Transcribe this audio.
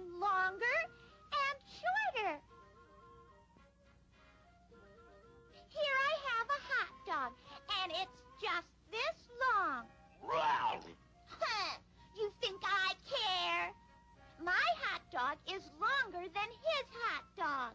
became longer and shorter. Here I have a hot dog, and it's just this long. Huh, you think I care? My hot dog is longer than his hot dog.